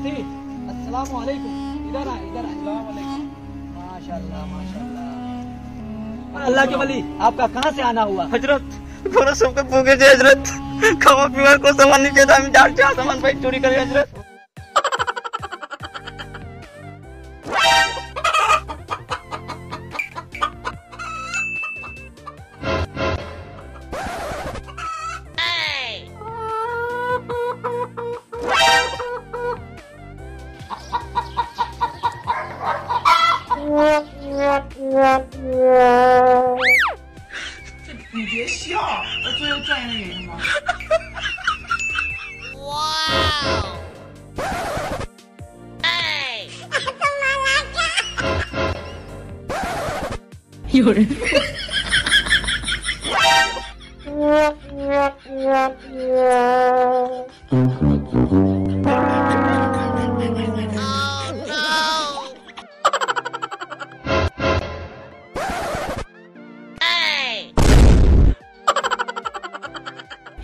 साथी अस्सलाम वालेकुम इधर आ, इधर आए माशाल्लाह माशाल्लाह। अल्लाह के वली, आपका कहाँ से आना हुआ? हज़रत थोड़ा सबके थे, हज़रत। खावा पीवा को सामान नहीं चाहिए चोरी करे हज़रत। 你别笑，我最后赚一个原因吗？有人，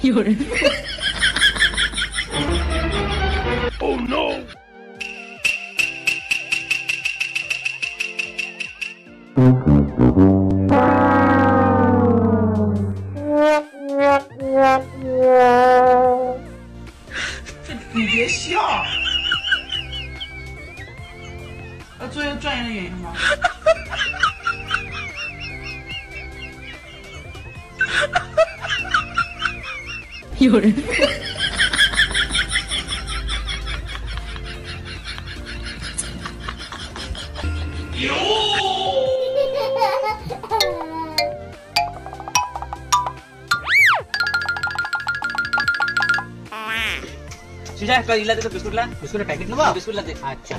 有人。oh no！你别笑！啊，作业转移的原因吗？有人，सीधा कर इला तो बिस्कुट ला। बिस्कुट का पैकेट लगा बिस्कुट ला दे। अच्छा।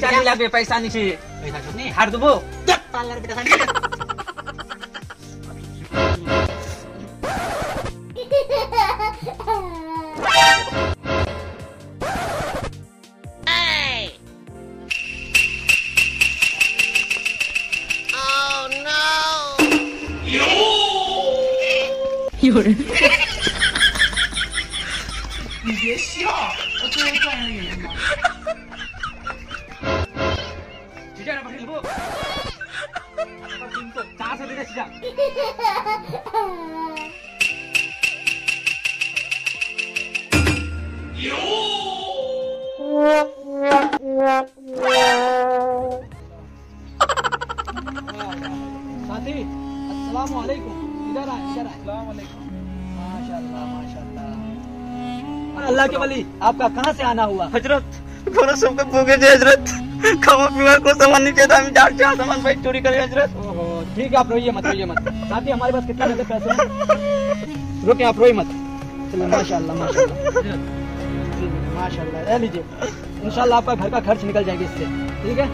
चार ला बे पैसा नहीं चाहिए पैसा कितने हार दबो 哎！Oh no！有有人？你别笑，我这是扮演人吗？साथी अस्सलाम वालेकुम इधर आए इधर आए माशाल्लाह माशाल्लाह। अल्लाह के वली आपका कहाँ से आना हुआ? हज़रत थोड़ा सबके भूखे थे हज़रत। खावा पीवा को सामान नहीं चाहिए हम चार चार सामान भाई चोरी करे हज़रत। ठीक है, आप रोइए मत रोइए मत। साथी हमारे पास कितने ज़्यादा पैसे हैं? रुके, आप रोइए मत। चलो माशाल्लाह माशाल्लाह। माशाल्लाह, ले लीजिए। इंशाल्लाह आपका घर का खर्च निकल जाएगा इससे। ठीक है?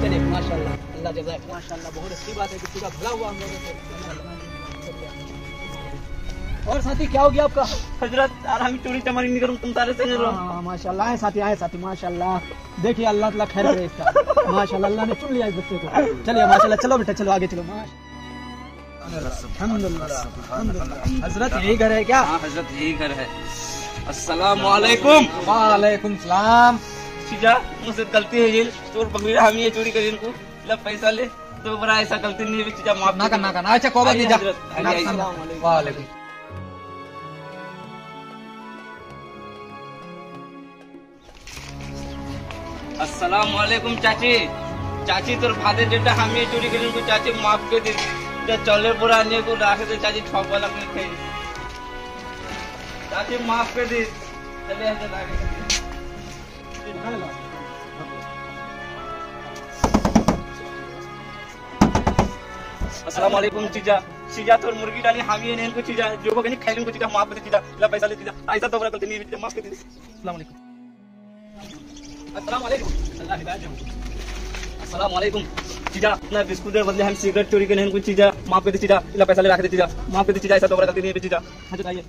चलिए, माशाल्लाह, अल्लाह जजाए माशाल्लाह, बहुत अच्छी बात है, किसी का भला हुआ हम लोगों से। और साथी क्या हो गया आपका? हज़रत यार हम चोरी चमारी नहीं करूँ तुम तारे से हाँ, माशाल्लाह आए साथी आए साथी माशाल्लाह। देखिए अल्लाह ताला खैर करे इसका। माशाल्लाह अल्लाह ने चुन लिया इस बच्चे को। चलिए माशाल्लाह चलो बेटा चलो आगे चलो। हज़रत यही घर है क्या? हाँ हज़रत यही घर है। अस्सलाम वालेकुम वालेकुम सलाम। सीजा मुझसे गलती है ये चोर पकड़ी हम ये चोरी करी इनको। लब पैसा ले तो बड़ा ऐसा गलती नहीं है चीजा माफ़ ना कर ना कर अच्छा कोबा आइए की जा। वालेकुम আসসালামু আলাইকুম চাচি চাচি তোর ভাতের যেটা আমি চুরি করে চাচি মাফ করে দিস চলে পড়া নিয়ে কোনো রাখে তো চাচি ঠকবালা করে খেয়ে চাচি মাফ করে দিস চলে আসতে লাগে আসসালামু আলাইকুম চিজা सीजा तोर मुर्गी डाली हामी ने इनको चीजा जो बगनी खाई लूँ को चीजा माफ़ कर चीजा ला पैसा ले चीजा ऐसा तो बड़ा गलती नहीं माफ़ कर दे अस्सलाम वालेकुम चीजा अपना बिस्कुट दे बदले हम सिगरेट चोरी करने कुछ चीजा माफ़ कर दे चीजा पैसा ले रख दे चीजा माफ़ कर दे चीजा ऐसा बड़ा गलती नहीं है चीजा हज़रत आइए